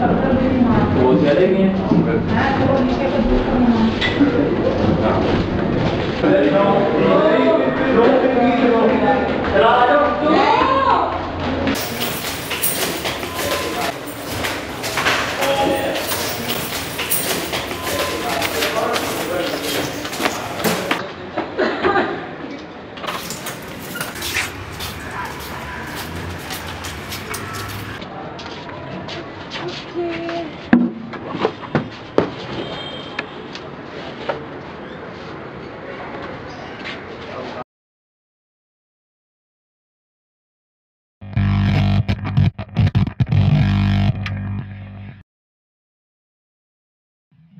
तो वो चले गए चलो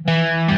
Música